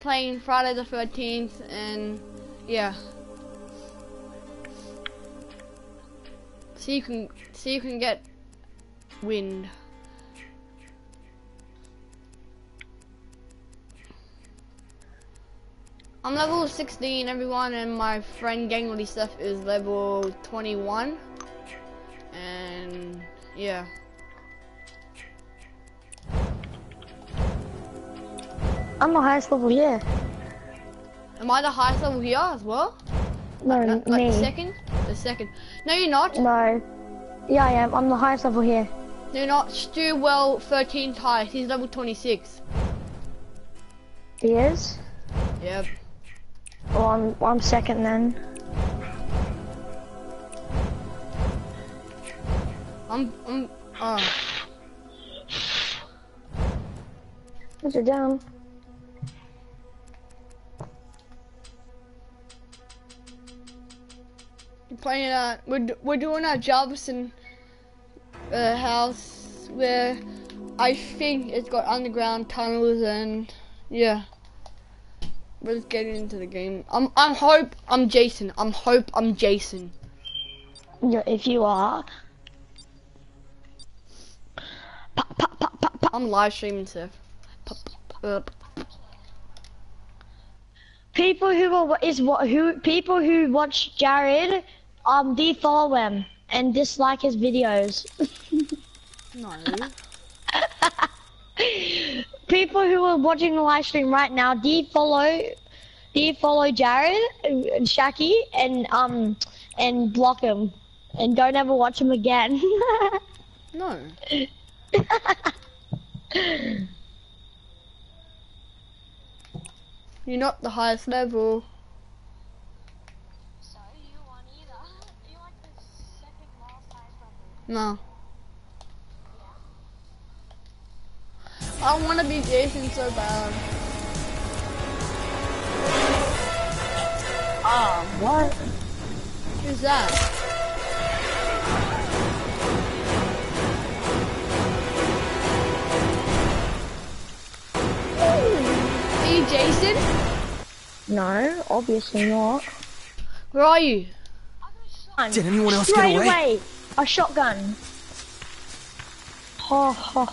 playing Friday the 13th and yeah. So you can so you can get wind. I'm level 16 everyone and my friend Gangly stuff is level 21 and yeah. I'm the highest level here. Am I the highest level here as well? No, Like me. the second? The second. No you're not. No. Yeah, I am. I'm the highest level here. No you're not. Stu well 13th highest. He's level 26. He is? Yep. Well, I'm, I'm second then. I'm I'm uh Put it down. Playing uh we're we're doing our jobs in the house where I think it's got underground tunnels and yeah. We're just getting into the game. I'm I'm hope I'm Jason. I'm hope I'm Jason. Yeah, if you are. Pop, pop, pop, pop, pop. I'm live streaming stuff. Pop, pop, pop. People who are is what who people who watch Jared, um, defollow him and dislike his videos. No. people who are watching the live stream right now, do follow defollow, defollow Jared and Shaki and um and block him and don't ever watch him again. No. You're not the highest level. So you won either. You like the second last highest level. No. I want to be Jason so bad. Ah, what? Who's that? Are you Jason? No, obviously not. Where are you? Did anyone else Straight get away? away, a shotgun. Ho ho.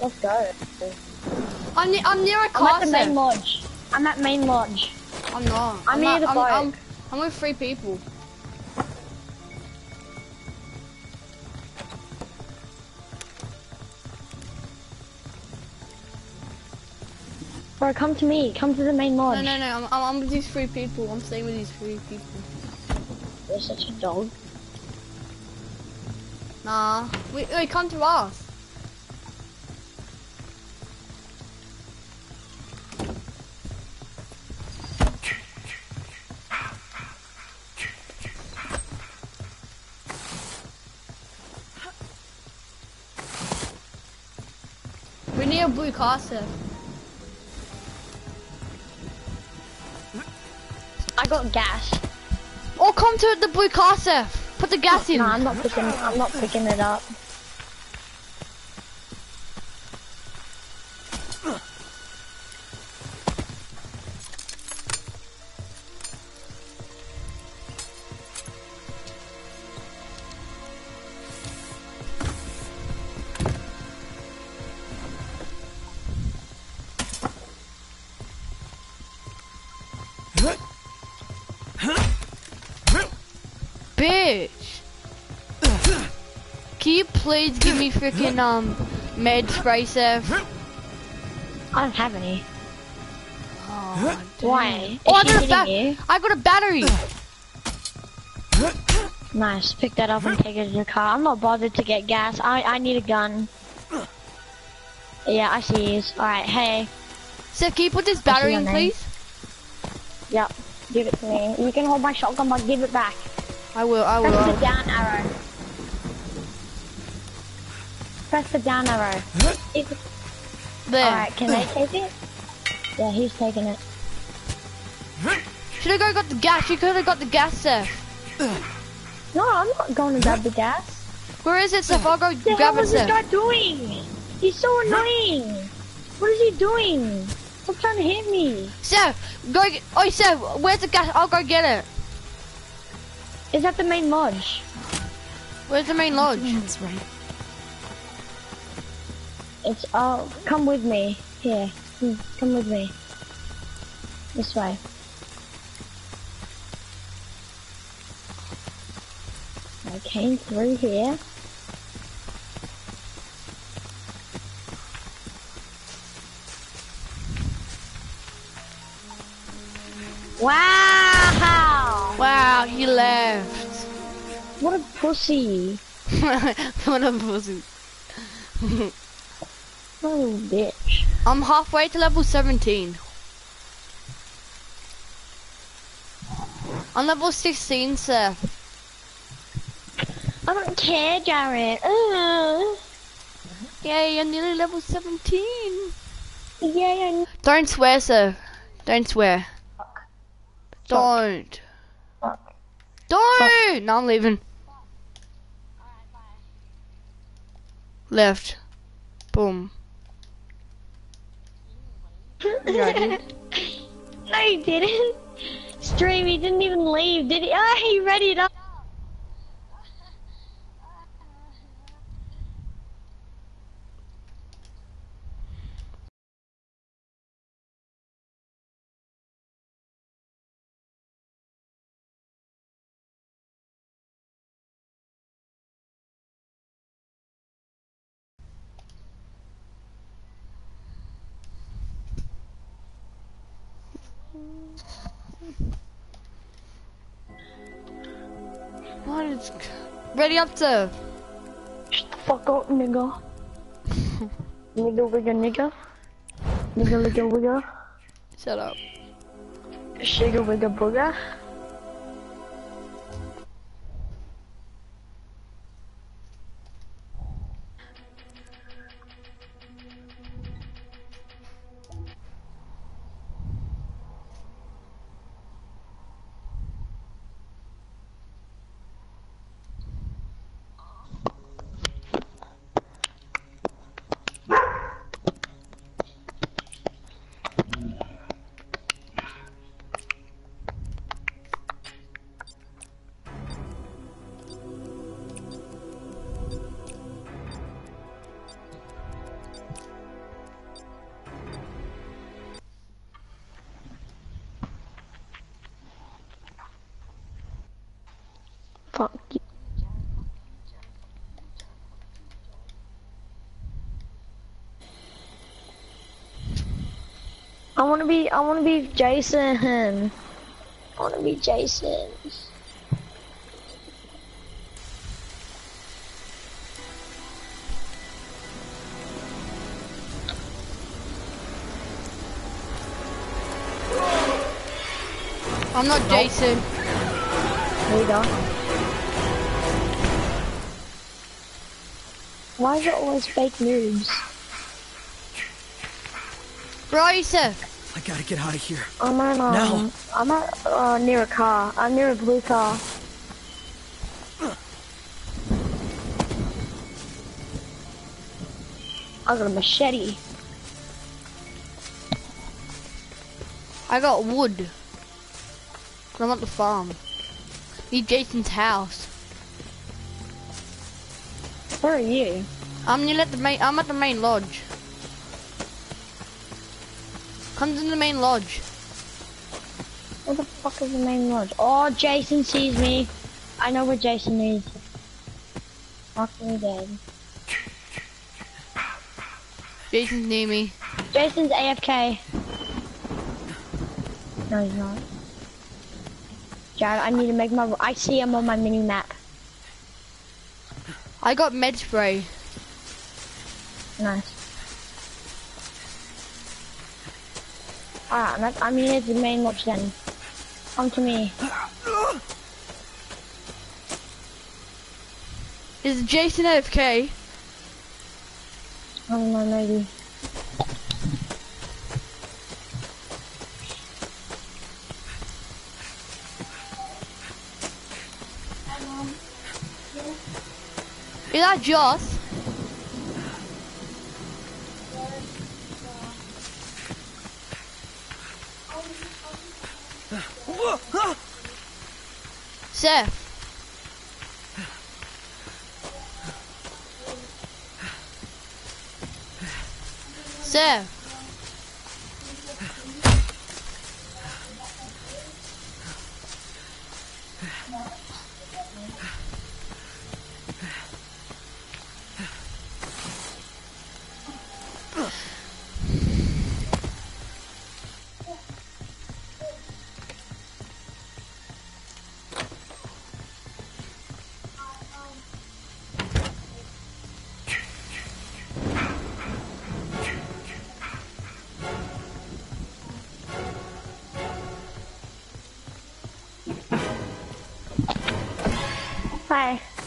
Let's go. I'm, ne I'm near a I'm at the main lodge. I'm at main lodge. I'm not. I'm near not- the I'm, boat. I'm, I'm with three people. Bro, come to me. Come to the main lodge. No, no, no. I'm, I'm, I'm with these three people. I'm staying with these three people. You're such a dog. Nah. we, wait, come to us. We need a Blue Castle. I got gas. Oh, come to the Blue Castle. Put the gas in. No, I'm not picking. I'm not picking it up. Please give me freaking um med spray Seth? I don't have any. Oh, Why? Oh, I Is she got a bat. you? I got a battery. Nice. Pick that up and take it to the car. I'm not bothered to get gas. I I need a gun. Yeah, I see you. All right. Hey. Seth, can you put this battery in, please? Yep. Give it to me. You can hold my shotgun, but give it back. I will. I will. Press the will. down arrow. Press the down arrow. There. Alright, can they take it? Yeah, he's taking it. Should have go got the gas. You could have got the gas, Seth. No, I'm not going to grab the gas. Where is it, Seth? I'll go The grab hell it, is this guy doing? He's so annoying. What is he doing? Stop trying to hit me. Sir, go get, oh sir, where's the gas? I'll go get it. Is that the main lodge? Where's the main lodge? That's right. It's all. come with me. Here, Hmm, come with me. This way. I came through here. Wow! Wow, he left. What a pussy! what a pussy. Oh, bitch. I'm halfway to level 17. I'm level 16, sir. I don't care, Jared. Uh, Yay, I'm nearly level 17. yeah, Don't swear, sir. Don't swear. Don't. Fuck. Don't! No, I'm leaving. Left. Boom. No, you didn't. Stream, he didn't even leave, did he? Ah, he readied up. What is... Ready up to... Shut the fuck up, nigga. nigga, wigga, nigga. Nigga, wigga, wigga. Shut up. Sugar, wigga, booger. Wanna be, I wanna be Jason. I wanna be Jason. I'm not Jason. There you go. Why is it always fake are you, sir? I gotta get out of here. I'm at, um, No. I'm at, uh, near a car. I'm near a blue car. I got a machete. I got wood. I'm at the farm. Need Jason's house. Where are you? I'm near at the main. I'm at the main lodge. Come to the main lodge. Where the fuck is the main lodge? Oh, Jason sees me. I know where Jason is. Fuck me dead. Jason's near me. Jason's AFK. No, he's not. Jared, I need to make my. I see him on my mini map. I got med spray. Nice. Alright, I'm, I'm near the main lodge then. Come to me. Is Jason AFK? I don't know, maybe. Is that Joss? Seth. Seth.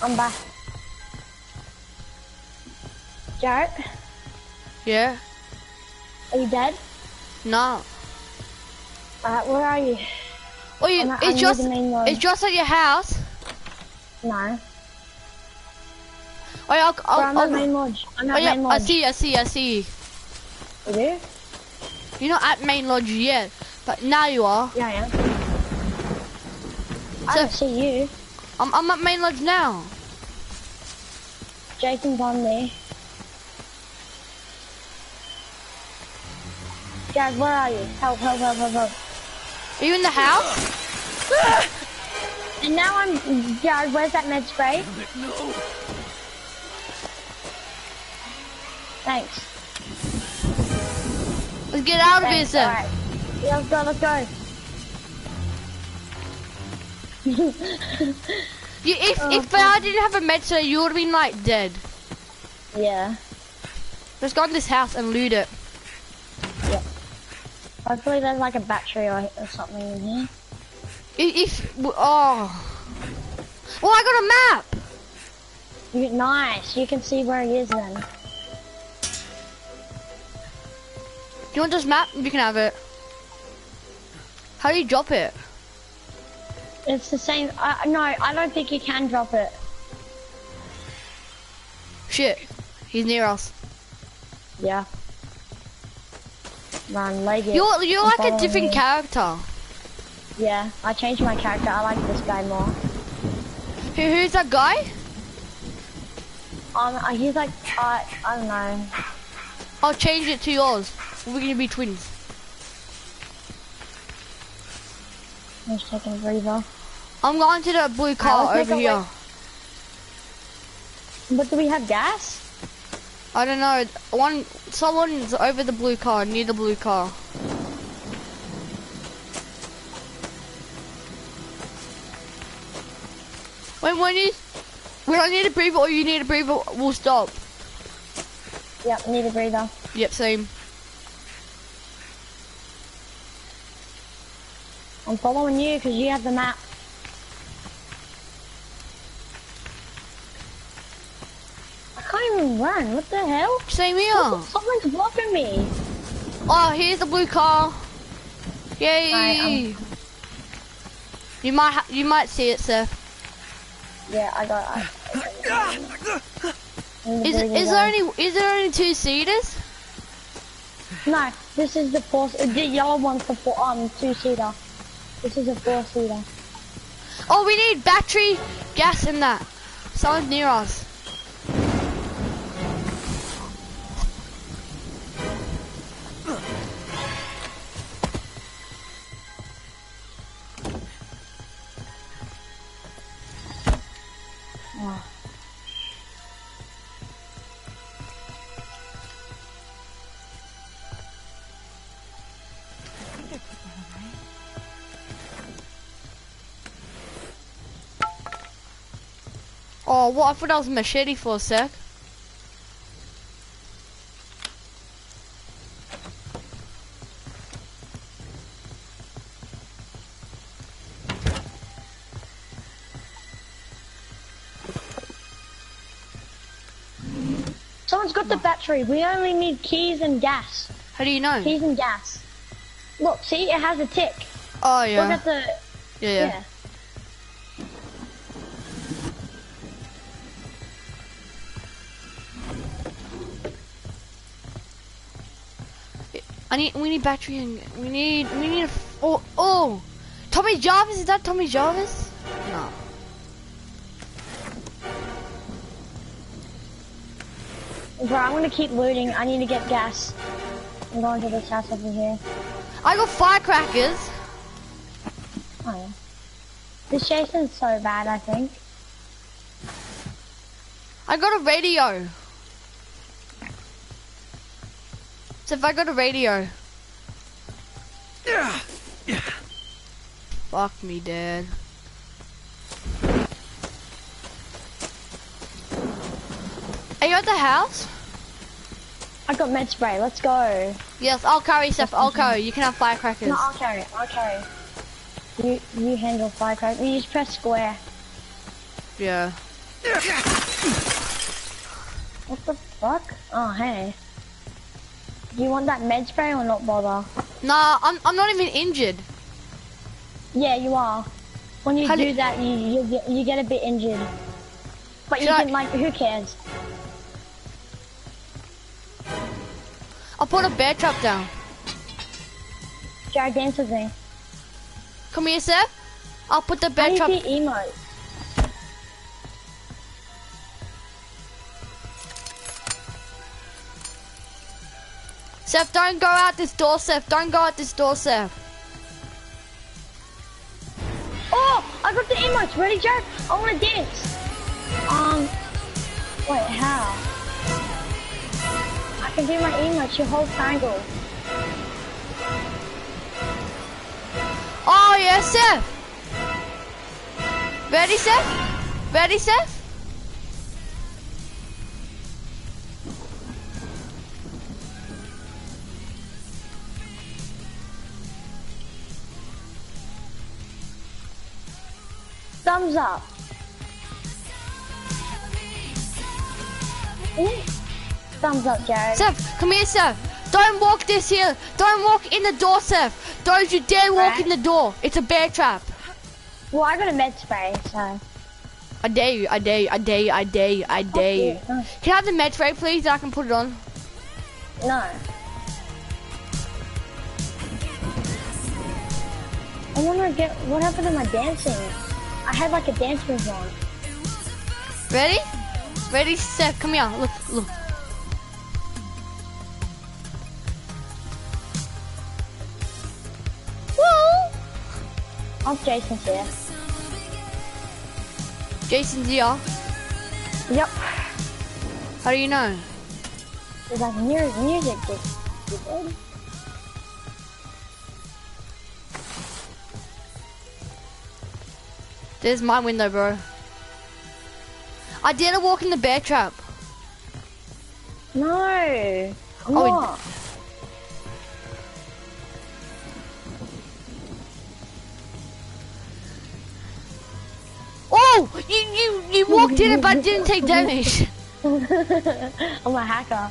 I'm back. Jarrett, Yeah. are you dead? No. Alright, where are you? Oh, you, I'm it's I'm just it's just at your house. No. Oh, yeah, I'll, I'll, Bro, I'm I'll, at main lodge. I'm oh, yeah, main I lodge. see, I see, I see. You do? You're not at main lodge yet, but now you are. Yeah, I am. I don't see you. I'm, I'm at main lodge now. Jason's on me. Jared, where are you? Help, help, help, help, help. Are you in the house? And now I'm, Jared, where's that med spray? No. Thanks. Let's get out of here, Thanks, sir. alright. Yeah, let's go, let's go. You, if Oh, if I didn't have a med today, you would have been like dead. yeah. Let's go in this house and loot it. Yeah. Hopefully there's like a battery or, or something in here. If, if oh, well, I got a map. You, nice, you can see where he is then. Do you want this map? You can have it. How do you drop it? It's the same, uh, no, I don't think you can drop it. Shit, he's near us. Yeah. Run, leg it. You're you're I'm like a different you. character. Yeah, I changed my character. I like this guy more. Who, who's that guy? Um, uh, he's like, uh, I don't know. I'll change it to yours. We're gonna be twins. I'm just taking a breather. I'm going to the blue car over here. way- But do we have gas? I don't know. One, someone's over the blue car, near the blue car. When when you when I need a breather or you need a breather, we'll stop. Yep, need a breather. Yep, same. I'm following you because you have the map. I can't even run. What the hell? Same here. Someone's blocking me. Oh, here's the blue car. Yay! Right, you might ha- you might see it, sir. Yeah, I got. I, I Is is there only is there only two seaters? No, this is the four. The yellow one's the four. Um, two seater. This is a four seater. Oh, we need battery, gas, and that. Someone's near us. Oh, what? I thought that was a machete for a sec. Someone's got the battery. We only need keys and gas. How do you know? Keys and gas. Look, see, it has a tick. Oh yeah. Look at the. yeah, yeah. Yeah. I need we need battery and we need we need a f- Oh, oh, Tommy Jarvis. Is that Tommy Jarvis? No. Bro, I'm gonna keep looting. I need to get gas. I'm going to this house over here. I got firecrackers. Oh. yeah. This Jason's so bad, I think. I got a radio. If I got a radio. Yeah. Fuck me, Dad. Are you at the house? I got med spray. Let's go. Yes, I'll carry stuff. I'll carry. You can have firecrackers. No, I'll carry. I'll carry. You you handle firecrackers. You just press square. Yeah. What the fuck? Oh hey. Do you want that med spray or not bother? Nah, I'm I'm not even injured. Yeah, you are. When you How do that, you you get you get a bit injured. But you I- can like, who cares? I'll put a bear trap down. Jared dance with me. Come here, Seth. I'll put the How bear do you trap. see emote? Seth, don't go out this door, Seth. Don't go out this door, Seth. Oh, I got the emotes. Ready, Jack? I want to dance. Um, wait, how? I can do my emotes. You hold triangle. Oh, yes, Seth. Ready, Seth? Ready, Seth? Thumbs up. Thumbs up, Jared. Seth, come here, Seth. Don't walk this here. Don't walk in the door, Seth. Don't you dare walk Right. in the door. It's a bear trap. Well, I got a med spray, so. I dare you. I dare you. I dare you. I dare you. I dare you. Can I have the med spray, please? I can put it on. No. I wanna get. What happened to my dancing? I had like a dance move on. Ready? Ready, set, Come here. Look, look. Whoa! I'm Jason's here. Jason's here. Yep. How do you know? There's like music, music just. There's my window, bro. I dare to walk in the bear trap. No. Oh. Oh! You you you walked in it but didn't take damage. I'm a hacker.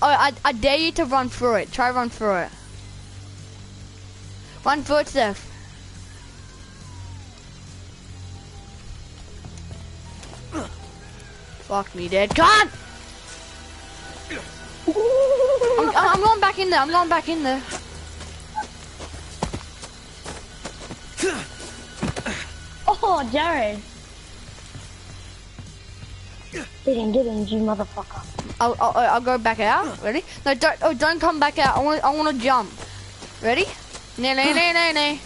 Oh, I I dare you to run through it. Try run through it. Run foot Seth. Fuck me, dead. God! I'm, I'm going back in there. I'm going back in there. Oh, Jared. Get in, get in, you motherfucker. I'll, I'll, I'll go back out. Ready? No, don't. Oh, don't come back out. I want. I want to jump. Ready? No, no, no, no, no.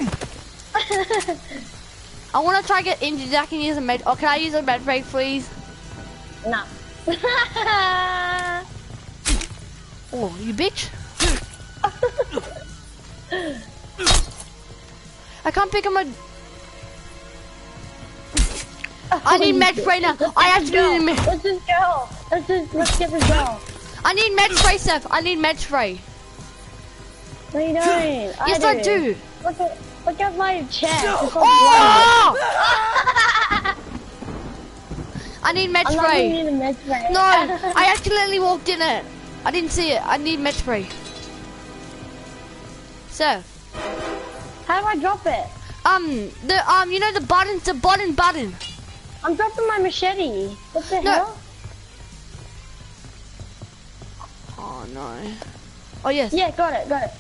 I want to try to get injured. I can use a med. Oh, can I use a med break, please? no. Oh, you bitch. I can't pick up my. I need med spray now. I actually need med. Let's just go. Let's just let's get this go. I need med spray, Seth. I need med spray. No, you don't. Yes, I do. Look at look at my chest. Oh! I need med spray. No, I accidentally walked in it. I didn't see it. I need med spray. Sir. How do I drop it? Um, the um, you know the buttons, the button button. I'm dropping my machete. What the No. hell? Oh no. Oh yes. Yeah, got it, got it.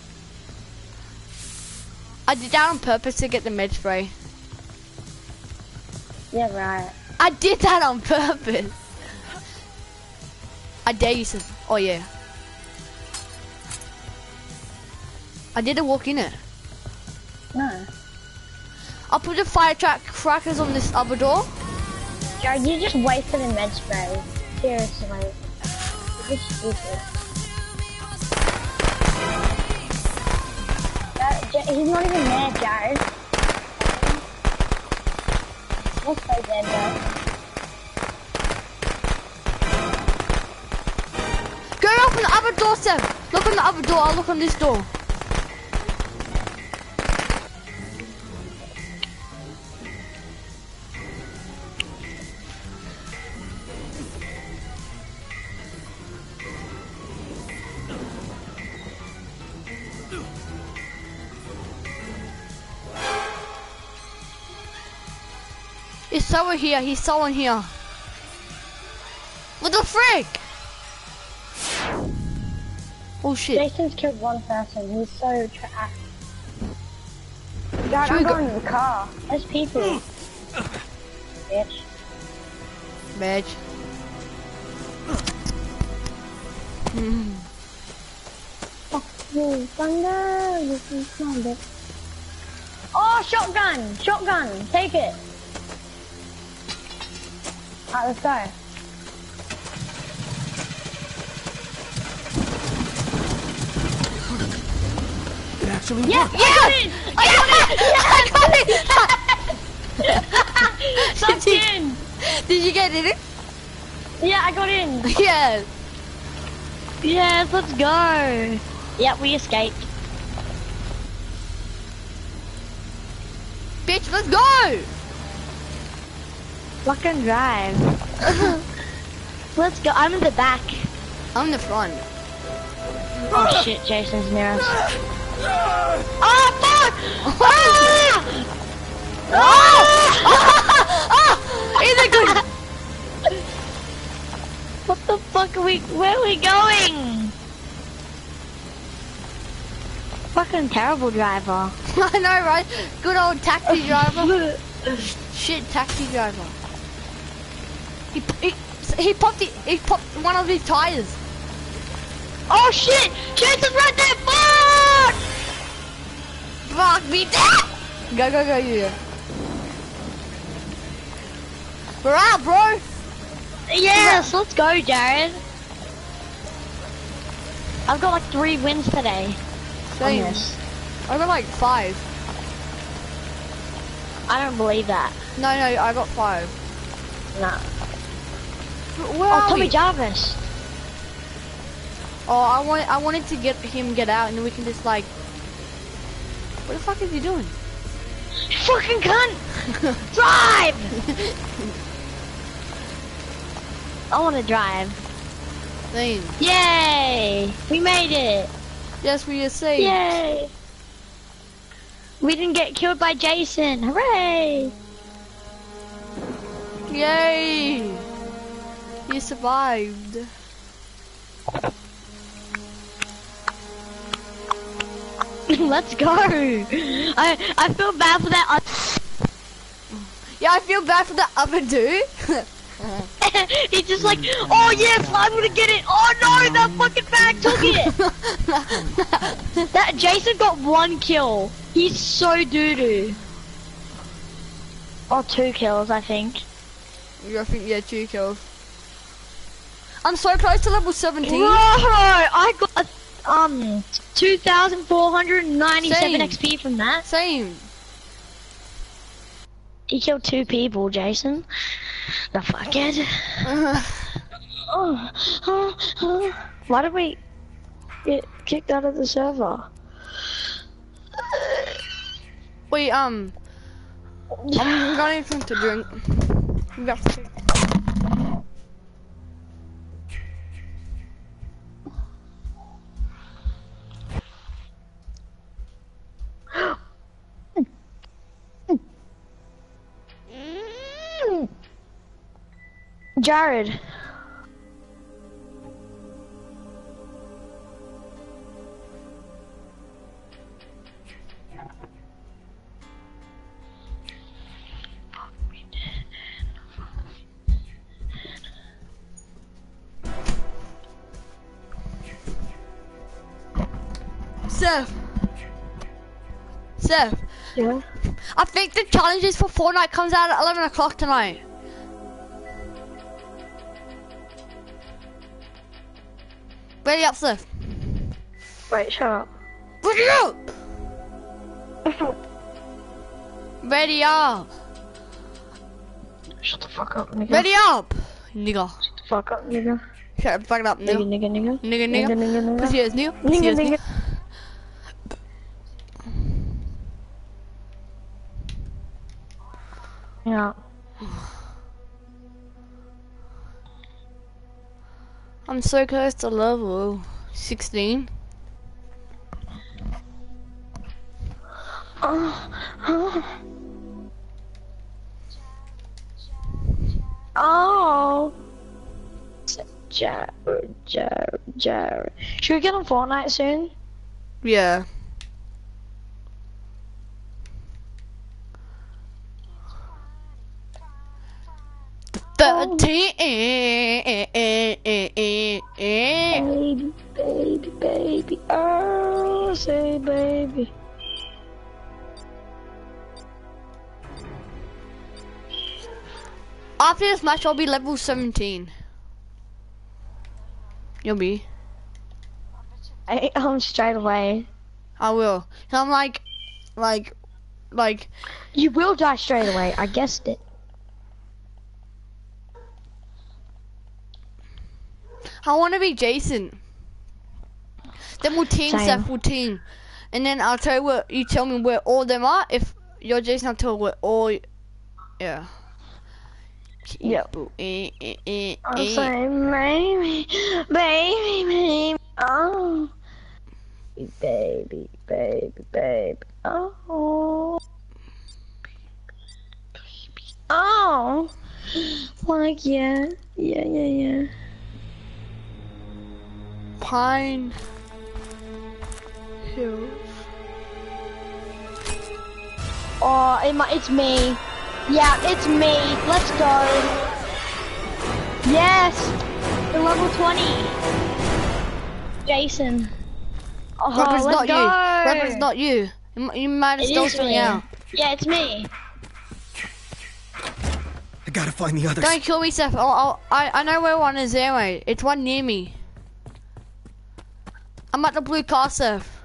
I did that on purpose to get the med spray. Yeah, right. I did that on purpose. I dare you to. Oh yeah. I did a walk in it. No. I'll put the fire track crackers on this other door. Jared, you just wasted a med spray. Seriously. You're stupid. He's not even there, Jared. We'll dead, bro. Go open the other door, Sam. Look on the other door. I'll look on this door. Someone here? He's someone here. What the frick? Oh shit. Jason's killed one person. He's so trash. Jared, Should I'm go- going to the car. There's people. Bitch. Hmm. Fuck you, thunder. You can find it. Oh, shotgun! Shotgun! Take it! Alright, let's go. It actually Yeah, worked. I got it! I got it! I got it! Sucked Did you- in! Did you get it? Yeah, I got in. Yes. Yes, let's go. Yep, we escaped. Bitch, let's go! Fucking drive. let's go. I'm in the back. I'm in the front. Oh shit, Jason's near us. Oh fuck! Ah! Oh! Is it good? What the fuck are we? Where are we going? Fucking terrible driver. I know, right? Good old taxi driver. Shit, taxi driver. He, he, he popped it, he popped one of his tires. Oh shit! Jason's right there! Fuck! Fuck me that! Go, go, go, you. We're out, bro. Yes, let's go, Jared. I've got like three wins today. Same. I got like five. I don't believe that. No, no, I got five. No. Where Oh, are Tommy we? Jarvis. Oh, I want, I wanted to get him get out, and we can just like. What the fuck is he doing? Fucking cunt! Drive! I want to drive. Same. Yay! We made it! Yes, we are safe. Yay! We didn't get killed by Jason. Hooray! Yay! You survived. Let's go! I I feel bad for that. Yeah, I feel bad for the other dude. He's just like, oh yes, I'm gonna get it. Oh no, that fucking bag took it. that Jason got one kill. He's so doo doo. Or two kills, I think. you I think yeah, two kills. I'm so close to level 17. Bro, I got um 2,497 Same. XP from that. Same. He killed two people, Jason. The fuckhead. Oh, oh, oh. Why did we get kicked out of the server? Wait, um, I'm going something to drink. Jared. Seth. Seth, Yeah. I think the challenges for Fortnite comes out at 11 o'clock tonight. Ready up, Seth. Wait, shut up. Ready up! Ready up! Shut the fuck up, nigga. Ready up! Nigga. Shut the fuck up, nigga. Shut the fuck up, Nigga, nigga. nigga, nigga. Nigga, Nigga, nigga. nigga, nigga. Pussy ass nigga. Nigga, nigga. Yeah. I'm so close to level 16. Uh, oh, oh. Oh. Jared, Jared, Jared. Should we get on Fortnite soon? Yeah. Thirteen. Oh. Eh, eh, eh, baby, baby, baby. Oh, say baby. After this match, I'll be level 17. You'll be. I um straight away. I will. I'm like, like, like, You will die straight away. I guessed it. I want to be Jason. Then we'll team, Same. Seth will team. And then I'll tell you what, you tell me where all them are. If you're Jason, I'll tell you where all, yeah. Yep. Eh, eh, eh I'm eh. saying oh, baby, baby, baby. Oh. Baby, baby, baby. Oh. Oh. Like, yeah. Yeah, yeah, yeah. Pine Hills. Oh, it, mi- it's me. Yeah, it's me. Let's go. Yes. The level 20. Jason. Oh, Rapper's let's not go. you. Rapper's not you. You m- You might have It still swing me. out. Yeah, it's me. I gotta find the others. Don't kill me, Seth. I'll, I'll, I I know where one is anyway. It's one near me. I'm at the blue car, Seth.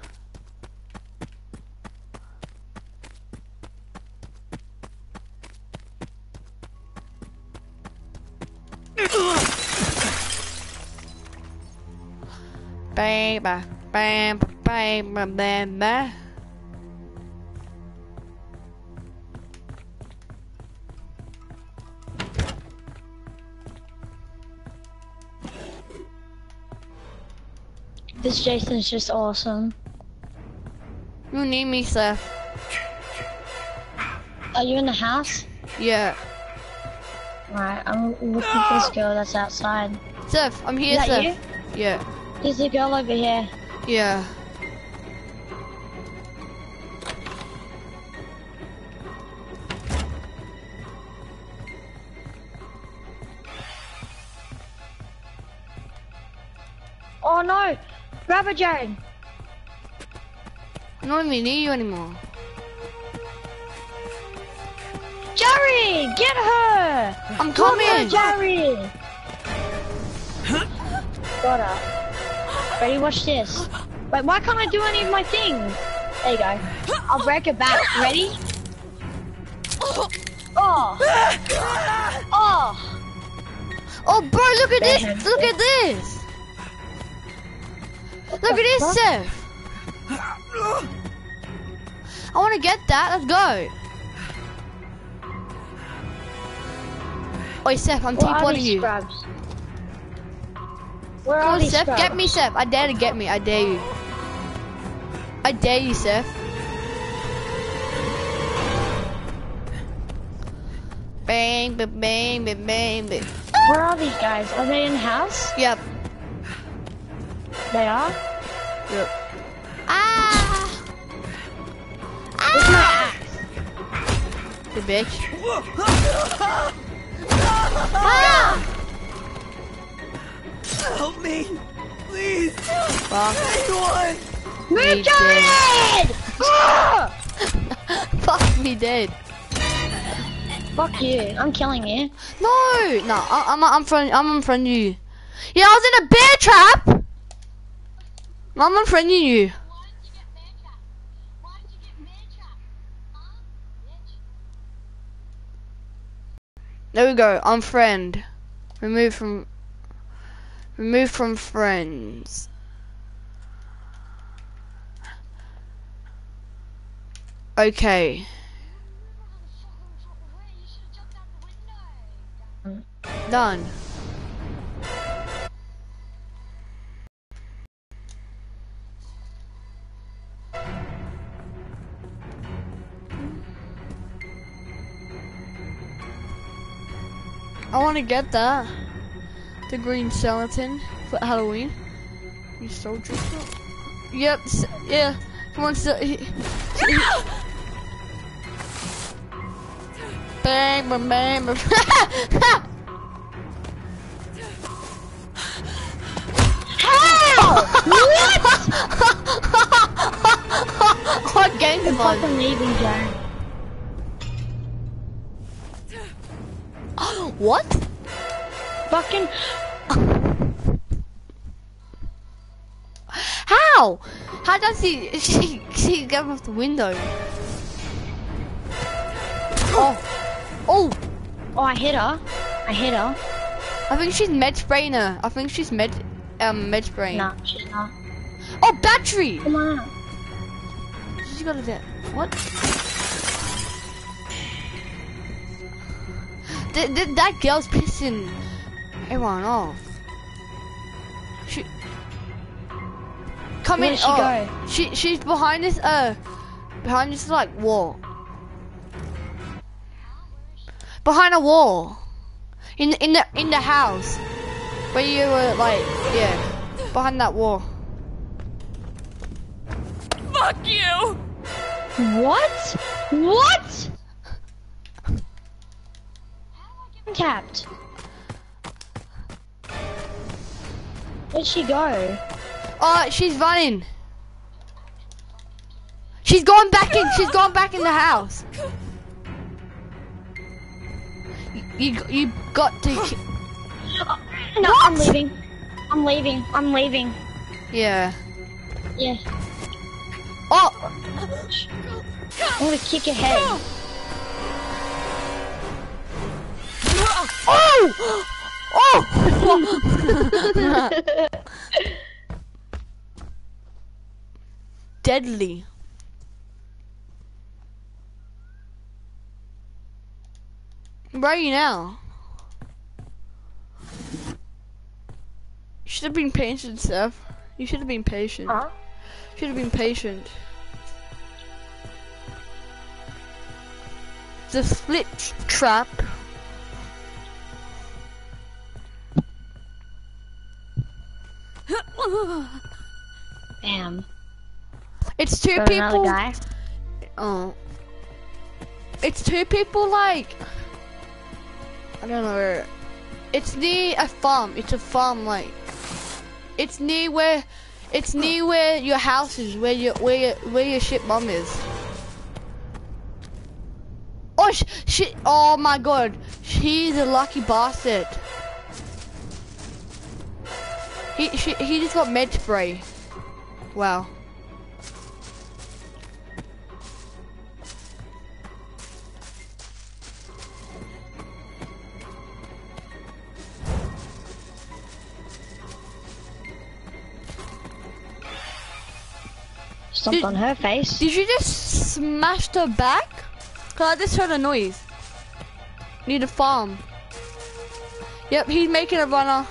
Baby, baby, baby, baby. This Jason's just awesome. You need me, Seth. Are you in the house? Yeah. Right, I'm looking for this girl that's outside. Seth, I'm here, Is that Seth. you? Yeah. There's a girl over here. Yeah. Oh no! Grab her, Jared. I don't even need you anymore. Jerry, get her! I'm Come here, coming. Jared! Got her. Ready, watch this. Wait, why can't I do any of my things? There you go. I'll break it back. Ready? Oh! Oh! Oh, bro, look at Bad. this. Look at this. Look at this? Seth. I want to get that. Let's go. Oi, Seth, I'm Where team are these you. scrubs? Where Come on, Seth, scrubs? get me, Seth. I dare to get me. I dare you. I dare you, Seth. Bang, ba- bang, ba- bang, ba- Where are these guys? Are they in the house? Yep. They are? Yep. Ah! Ah! The bitch. Ah! Help me! Please! Fuck. Anyone! Move, me dead. Jared! Ah! Fuck me dead. Fuck you. I'm killing you. No, no, I, I'm I'm friend I'm unfriending you. Yeah, I was in a bear trap. I'm unfriending you. There we go. Unfriend. Remove from. Remove from friends. Okay. Wait, I want to get that. The green skeleton for Halloween. You so dressed? Yep, s- yeah. Come on, so, he, he- Bang, bang, bang, bang. How? what game I'm fun? fucking leaving, Jared. What? Fucking. How? How does he she she get off the window? Oh, oh! Oh, I hit her. I hit her. I think she's med spraying. I think she's med um med spraying. Nah, she's not. Oh, battery! Come on. She got a bit. What? Th- th- that girl's pissing everyone off. She. Come Where in. she oh, go? She she's behind this uh behind this like wall. Behind a wall. In in the in the house. Where you were like yeah. Behind that wall. Fuck you! What? What? Tapped. Where'd she go? Oh, she's running. She's gone back in. She's gone back in the house. You you, you got to. No, I'm leaving. I'm leaving. I'm leaving. Yeah. Yeah. Oh, I'm gonna kick her head. Oh, oh! Deadly. Where are you now? You should have been patient, Seth. You should have been patient. Huh? Should have been patient. The split trap. Damn. It's two another people. guy. Oh. It's two people like I don't know where it's near a farm. It's a farm like it's near where it's near where your house is, where your where your, where your ship mom is. Oh sh shit! Oh my god, she's a lucky bastard. He she, he just got med spray. Wow. Stomped on her face. Did you just smash her back? Cause I just heard a noise. Need a farm. Yep, he's making a runner.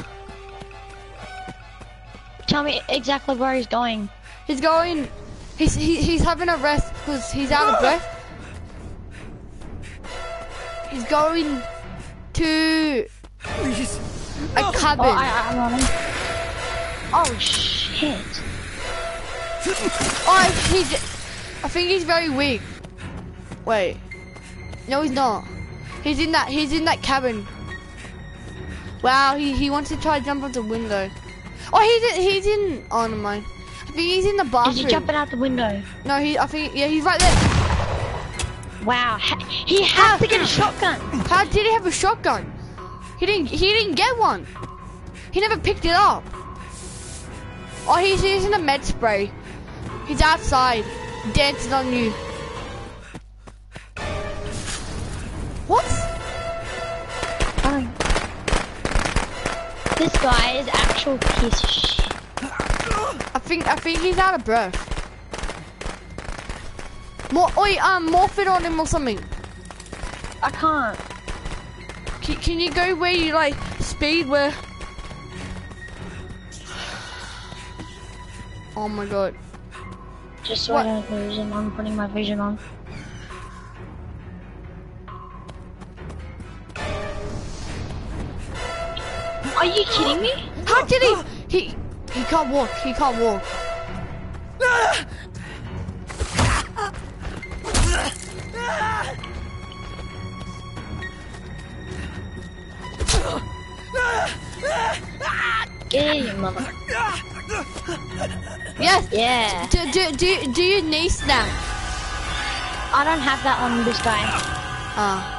Tell me exactly where he's going. He's going. He's he, he's having a rest because he's out of breath. He's going to Please. a Oh, cabin. I, I'm running. Oh shit. Oh, he. j- I think he's very weak. Wait. No, he's not. He's in that. He's in that cabin. Wow, he he wants to try to jump out the window. Oh, he's in, he's in. Oh, never mind. I think he's in the bathroom. Is he jumping out the window? No, he. I think yeah, he's right there. Wow, he has to get a shotgun. How did he have a shotgun? He didn't. He didn't get one. He never picked it up. Oh, he's using a med spray. He's outside, dancing on you. What? This guy is actual piece of shit. I think. I think he's out of breath. More. Oi, um, morph it on him or something. I can't. Can, can you go where you like speed where? Oh my god. Just so What? I don't lose him, I'm putting my vision on. Are you kidding me? How did he? He he can't walk. He can't walk. Get in, mother. Yes. Yeah. Do do do do your knee snap? I don't have that on this guy. Ah. Ah.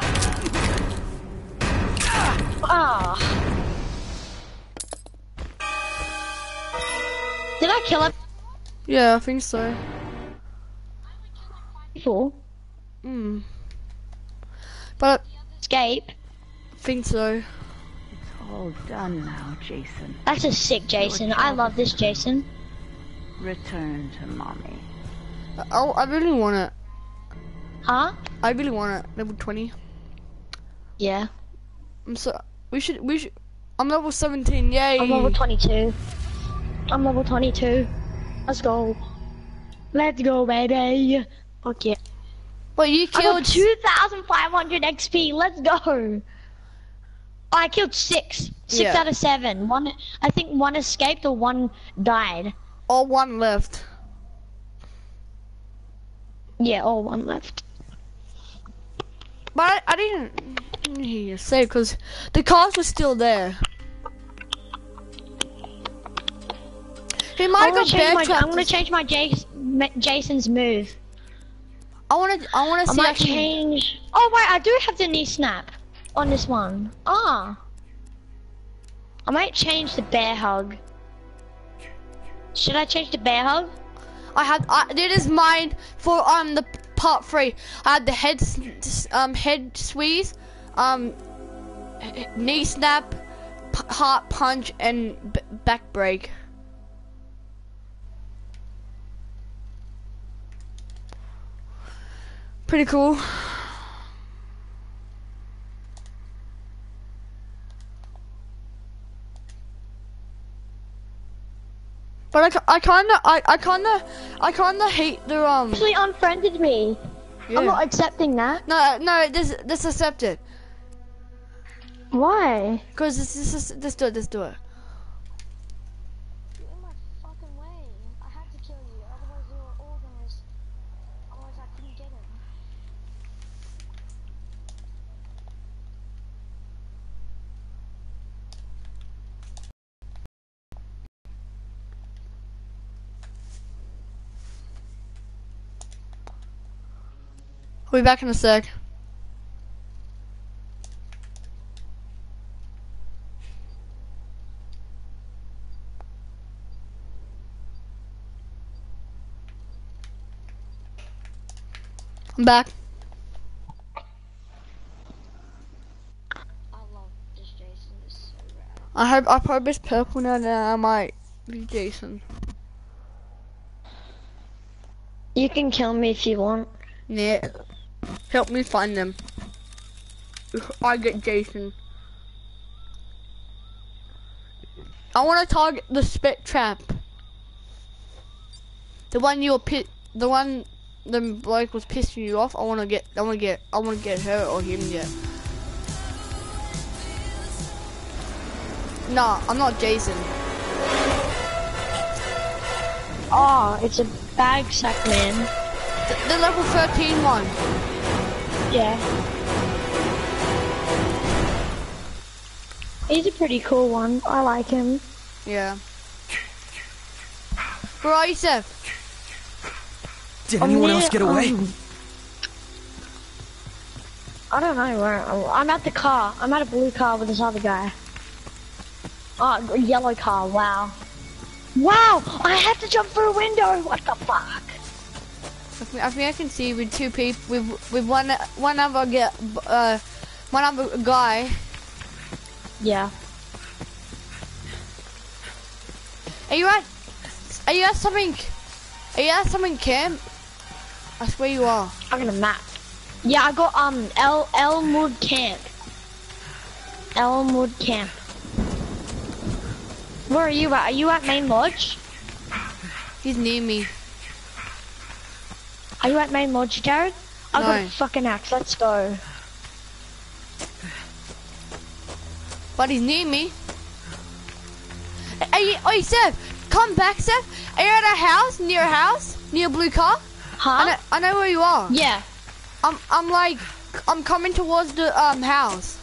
I kill him Yeah, I think so. Four. Hmm. But Escape. I think so. It's all done now, Jason. That's a sick Jason. I love this Jason. Return to mommy. Oh, I really want it. Huh? I really want it. Level twenty. Yeah. I'm so. We should. We should. I'm level seventeen. Yay. I'm level 22. I'm level 22. Let's go. Let's go, baby. Fuck yeah. Wait, you killed. 2,500 XP. Let's go. Oh, I killed six. Six Yeah. out of seven. One, I think one escaped or one died. Or one left. Yeah, or one left. But I, I didn't didn't hear you say because the cars were still there. He might I'm gonna change my. I'm gonna change my ma- Jason's move. I want to. I want I to see. might change. Oh wait, I do have the knee snap on this one. Ah. I might change the bear hug. Should I change the bear hug? I had. I, it is mine for um the part three. I had the head um head squeeze, um knee snap, p- heart punch, and b- back break. Pretty cool. But I, I kinda, I, I kinda, I kinda hate the um. Actually unfriended me. Yeah. I'm not accepting that. No, no, this, this accepted. Why? Cause this, this, this, this do it, this do it. You're in my fucking way. I had to kill you, otherwise you were all gonna. s- Otherwise I couldn't get him. We'll be back in a sec. I'm back. I love this Jason. This is so rad. I hope I hope it's purple now. Then I might be Jason. You can kill me if you want. Yeah. Help me find them. I get Jason. I want to target the spit trap. The one you were pit. The one the bloke was pissing you off. I want to get. I want to get. I want to get her or him yet. Nah, I'm not Jason. Oh, it's a bag sack man. The, the level 13 one. Yeah. He's a pretty cool one. I like him. Yeah. Where are you, Seth? Did I'm anyone near, else get away? um, I don't know where. I'm at the car. I'm at a blue car with this other guy. Oh, yellow car. Wow. Wow! I had to jump through a window. What the fuck? I think I, can see with two people, with with one one other get uh one other guy. Yeah. Are you at? Are you at something? Are you at something camp? I swear you are. I'm gonna map. Yeah, I got um El Elmwood Camp. Elmwood Camp. Where are you at? Are you at Main Lodge? He's near me. Are you at Main Lodge, Jared? I got a fucking axe. Let's go. But he's near me. Are you, oh, Seth, come back, Seth. Are you at a house, near a house, near a blue car? Huh? I know, I know where you are. Yeah. I'm, I'm like, I'm coming towards the um house.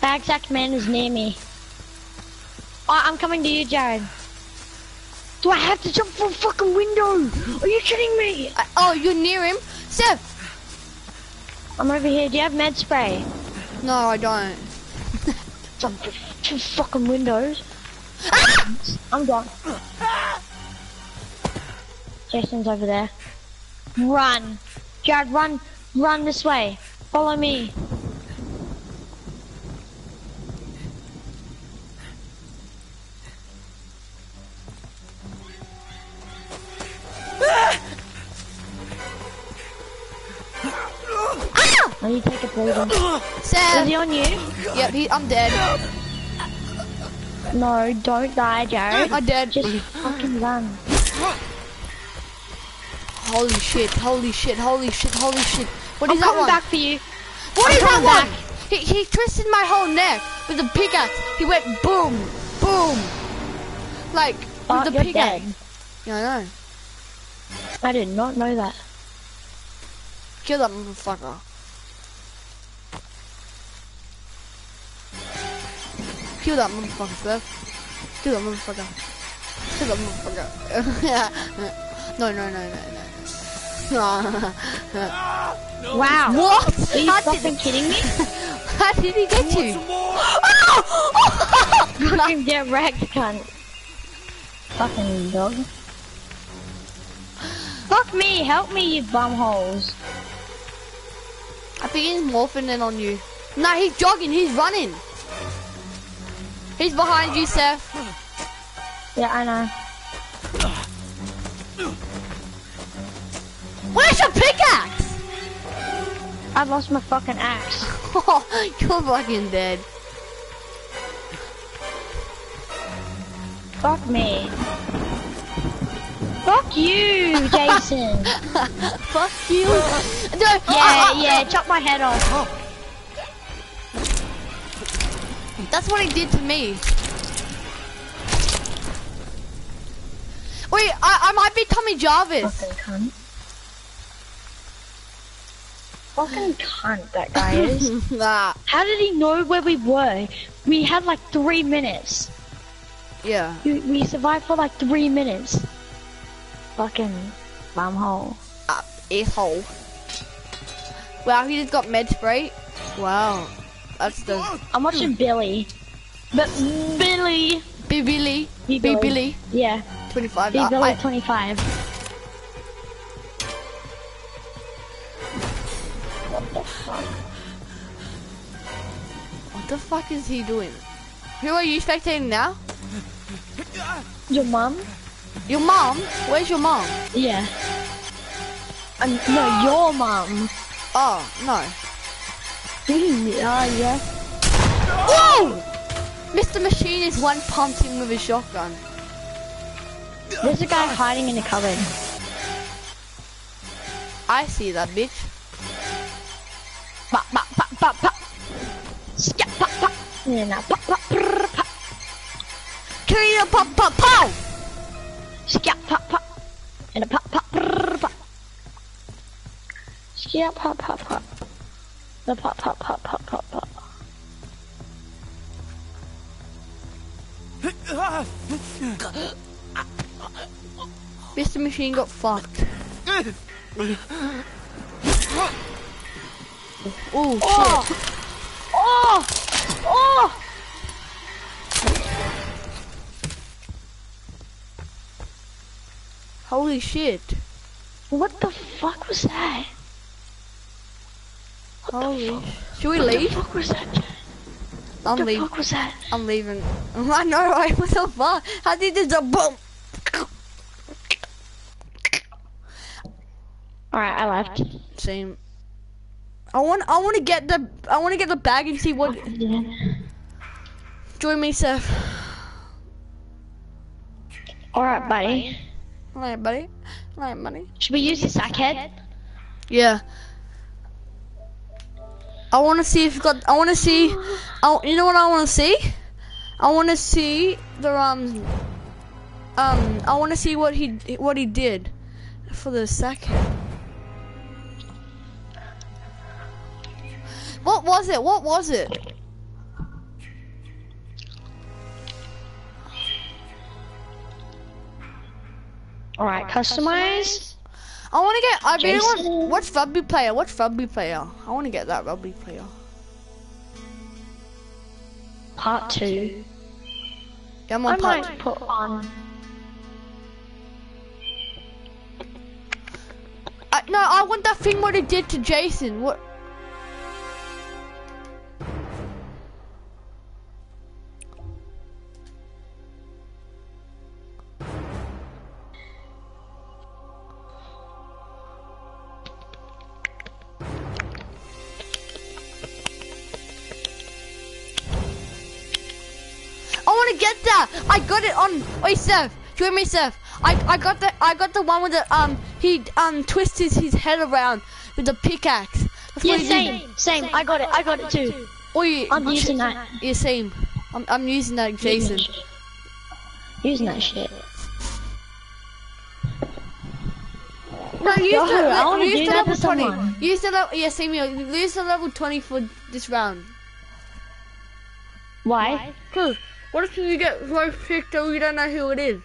Bagsack man is near me. Oh, I'm coming to you, Jared. Do I have to jump from a fucking window? Are you kidding me? I, oh, you're near him, Seth. I'm over here. Do you have med spray? No, I don't. Jump through two fucking windows. Ah! I'm gone. Jason's over there. Run. Jared, run. Run this way. Follow me. I need to take a breathing. Is he on you? Yep, he, I'm dead. No, don't die, Jared. I'm dead. Just fucking run. Holy shit! Holy shit! Holy shit! Holy shit! What I'm is that coming one? back for you. What I'm is that coming one? back. He, he twisted my whole neck with a pickaxe. He went boom, boom, like with Oh, the pickaxe. Yeah, I know. I did not know that. Kill that motherfucker. Kill that motherfucker, Seth. Kill that motherfucker. Kill that motherfucker. no, no, no, no, no. Wow. what? Are you How did, fucking kidding me? how did he get you? Fucking get wrecked, cunt. Fucking dog. Fuck me, help me, you bumholes. I think he's morphing in on you. No, he's jogging, he's running. He's behind you, Seth. Yeah, I know. Where's your pickaxe? I lost my fucking axe. Oh, you're fucking dead. Fuck me. Fuck you, Jason. Fuck you. No, uh, uh, yeah, yeah, chop my head off. Oh. That's what he did to me. Wait, I, I might be Tommy Jarvis. Fucking cunt. Fucking cunt that guy is. nah, How did he know where we were? We had like three minutes. yeah. We, we survived for like three minutes. Fucking bumhole. Uh, asshole. Wow, he just got med spray. Wow, that's the I'm watching Billy. But Billy. B Billy, B B Billy. Billy, Yeah, 25. B I- Billy I- 25. what the fuck is he doing? Who are you spectating now? Your mom? Your mom? Where's your mom? Yeah. Um, no, your mom. Oh, no. Oh, yeah. Whoa! Mr. Machine is one him with a shotgun. There's a guy hiding in a cupboard. I see that bitch. Pop, pop, pop, pop, pop. Scat, pop, pop. Yeah, now, pop, pop, prrr, pop. Kill you, pop, pop, pow! Scat, pop, pop. And a pop, pop, prrr, pop. Scat, pop, pop, pop. The pop, pop, pop, pop, pop, pop. Mr. Machine got fucked. Oh, shit. Oh! Oh! Holy shit. What the fuck was that? Holy. Should we What the leave? fuck was that? I'm What the leaving. fuck was that? I'm leaving. I know, right? What the fuck? How did this a boom? Alright, I left. Same. I want. I want to get the. I want to get the bag and see what. Join me, Seth. Alright, buddy. Alright, buddy. Alright, buddy. Should we use the sack head? Yeah. I want to see if you got. I want to see. I, you know what I want to see? I want to see the um. Um. I want to see what he what he did for the second. What was it? What was it? Alright, customize. I want to get. I really want. What's rugby player? What's rugby player? I want to get that rugby player. Part two. Yeah, I'm I part. might put on. I, no, I want that thing what it did to Jason. What? I got it on. Wait, Seth. Join me, Seth. I I got the I got the one with the um he um twisted his head around with the pickaxe. That's Yeah, what he did. same, same. I got it. I got it too. Oh, you, I'm using that. Yeah, same. I'm I'm using that, Jason. Using that shit. No, use Yo, the, I wanna use do the that level to twenty. someone. Use the level. Yeah, same here. Use the level twenty for this round. Why? Cause what if you get so picked or you don't know who it is?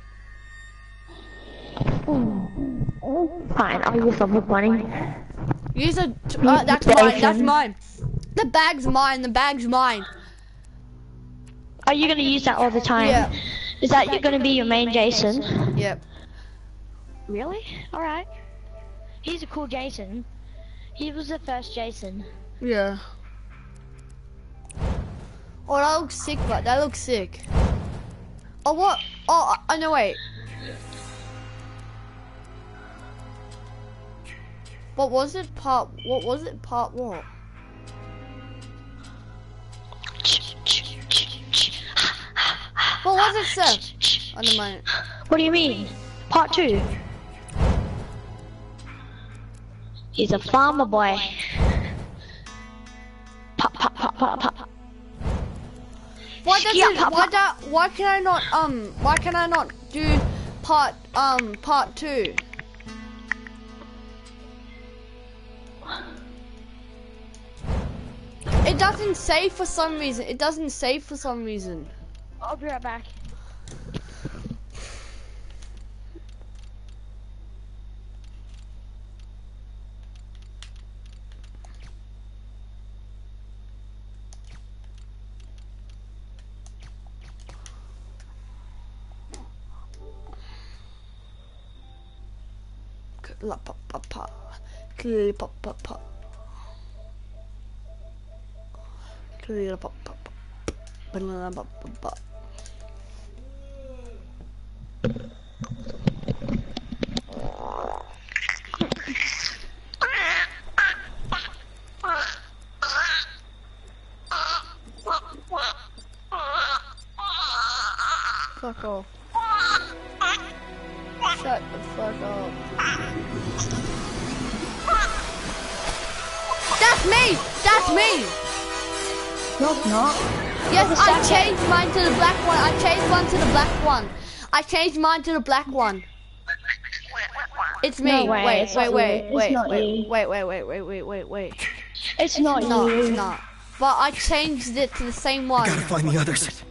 Fine, I'll use level 20. Use a. Uh, that's mine. That's mine. The bag's mine. The bag's mine. Are you gonna use that all the time? Yeah. Is that you're gonna be your main Jason? Yep. Really? Alright. He's a cool Jason. He was the first Jason. Yeah. Oh, that looks sick, but that looks sick. Oh, what? Oh, I know, wait. What was it? Part, what was it? Part what? What was it, Seth? I don't. What do you mean? Part two. He's a farmer boy. Pop, pop, pop, pop, pop. Why does Yeah, it, pop, why pop. da, why can I not, um, why can I not do part, um, part two? It doesn't save for some reason. It doesn't save for some reason. I'll be right back. La pa pa pa. Clearly pa pa pa. Clearly pa pa pa. Banana pa pa pa. Fuck off. Me! No, it's not. Yes, I changed mine to the black one. I changed mine to the black one. I changed mine to the black one. It's me. No way, wait, it's wait, not wait, you. It's wait, not wait, you. wait, wait, wait, wait, wait, wait, wait. It's not No, you. it's not. But I changed it to the same one. Gotta find the others.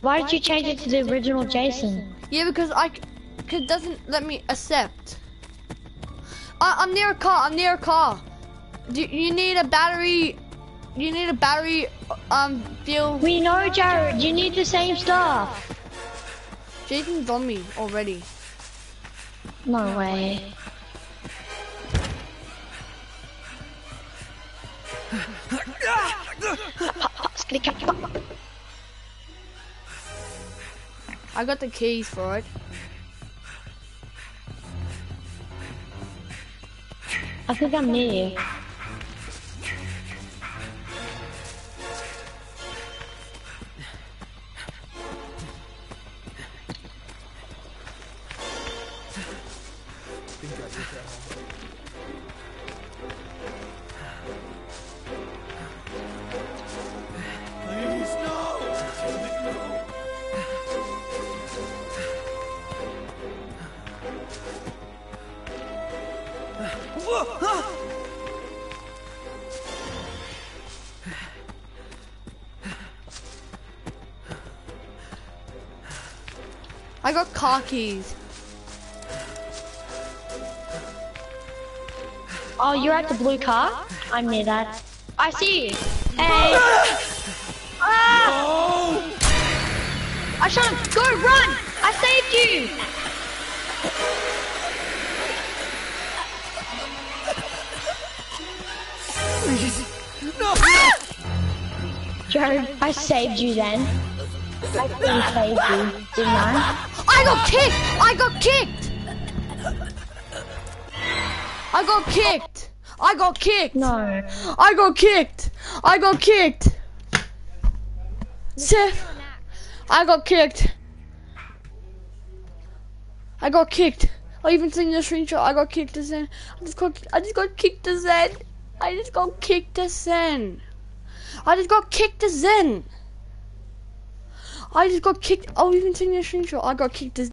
Why did you change it to the original Jason? Yeah, because I, c- cause it doesn't let me accept. I, I'm near a car. I'm near a car. Do you need a battery? You need a battery. Um, fuel. We know, Jared. You need the same stuff. Jason's on me already. No way. I got the keys for it. I think I'm near you. I got car keys. Oh, you're at the blue car? I'm near that. I see you. Hey! Ah! I shot him. Go, run! I saved you! No! Jared, I saved you then. I fully saved you, didn't I? I got kicked! I got kicked! I got kicked! I got kicked! No. I got kicked! I got kicked! Seth! I got kicked! I got kicked! I even seen the screenshot. I got kicked to Zen. I just got I just got kicked to Zen. I just got kicked to Zen. I just got kicked to Zen. I just got kicked. Oh, even seen the screenshot. I got kicked to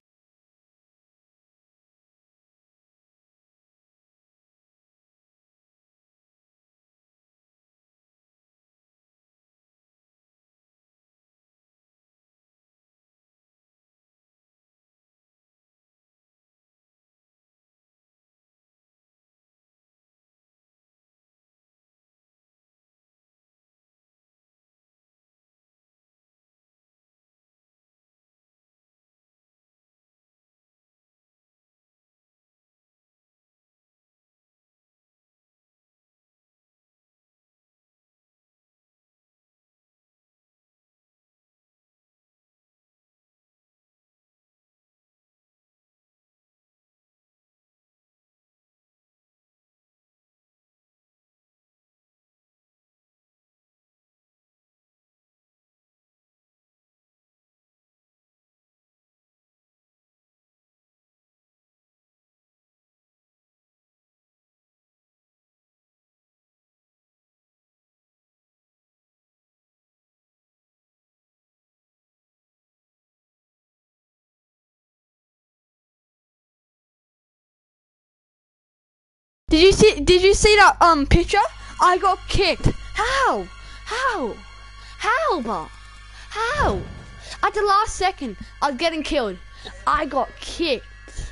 Did you see? Did you see that um picture? I got kicked. How? How? How, Bob? How? At the last second, I was getting killed. I got kicked.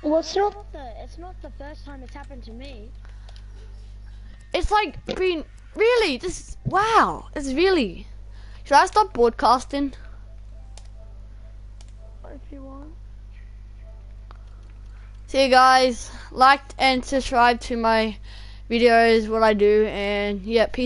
Well, it's not the it's not the first time it's happened to me. It's like being really. This wow. It's really. Should I stop broadcasting? If you want. See you guys. Like and subscribe to my videos. What I do and yeah. Peace.